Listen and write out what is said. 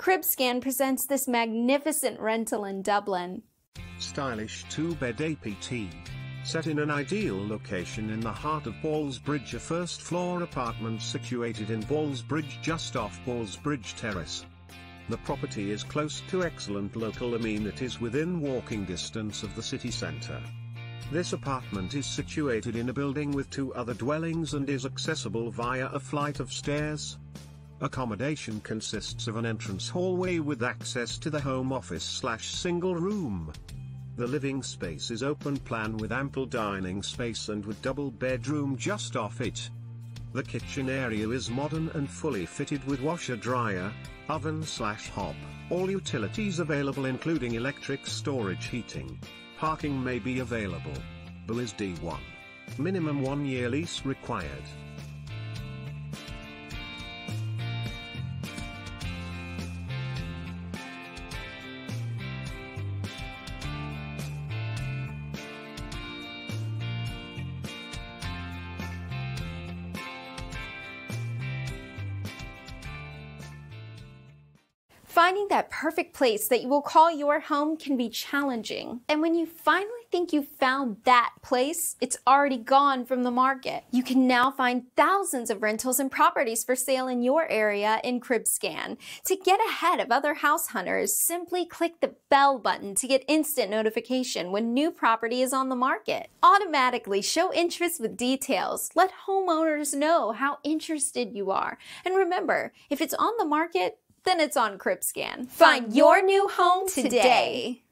CribScan presents this magnificent rental in Dublin. Stylish two-bed APT. Set in an ideal location in the heart of Ballsbridge a first-floor apartment situated in Ballsbridge just off Ballsbridge Terrace. The property is close to excellent local amenities within walking distance of the city centre. This apartment is situated in a building with two other dwellings and is accessible via a flight of stairs. Accommodation consists of an entrance hallway with access to the home office slash single room. The living space is open plan with ample dining space and with double bedroom just off it. The kitchen area is modern and fully fitted with washer dryer, oven slash hob, all utilities available including electric storage heating. Parking may be available. BER is D1. Minimum one year lease required. Finding that perfect place that you will call your home can be challenging. And when you finally think you found that place, it's already gone from the market. You can now find thousands of rentals and properties for sale in your area in CribScan. To get ahead of other house hunters, simply click the bell button to get instant notification when new property is on the market. Automatically show interest with details. Let homeowners know how interested you are. And remember, if it's on the market, then it's on CribScan. Find your new home today.